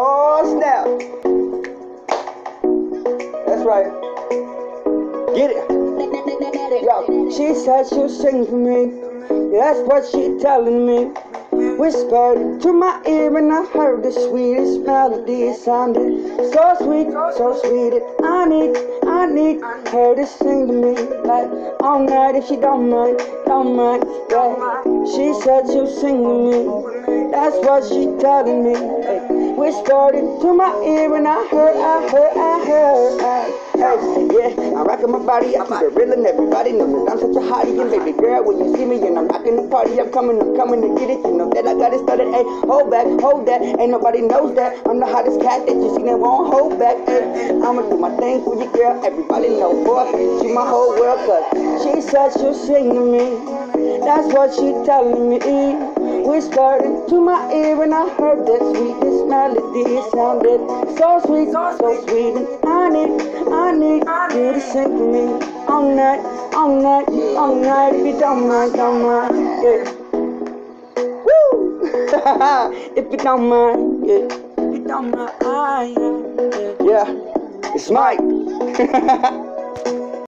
Oh snap! That's right. Get it. Yo, she said she'll sing for me. That's what she telling me. Whispered to my ear and I heard the sweetest melody. It sounded so sweet, so sweet. I need, I need her to sing to me like all night if she don't mind, don't mind. Yeah. She said she'll sing to me. That's what she telling me. Hey. Whispered into my ear and I heard, I heard, I heard. I, Hey, yeah, I'm rocking my body, I keep it and everybody. Knows that I'm such a hottie and baby girl, when you see me and I'm rocking the party, I'm coming, I'm coming to get it, you know that I got it started, hey, hold back, hold that, ain't nobody knows that, I'm the hottest cat that you seen that won't hold back, hey, I'ma do my thing for you girl, everybody know, boy, she my whole world, cause she said she'll sing to me, that's what she telling me, whispered into my ear and I heard that sweetest melody, it sounded so sweet, so sweet, and I need, I need you to sing to me all night, all night, all night. If you don't mind, don't mind, yeah. Woo! if you don't mind, yeah. If you don't mind, yeah. Yeah, it's Mike.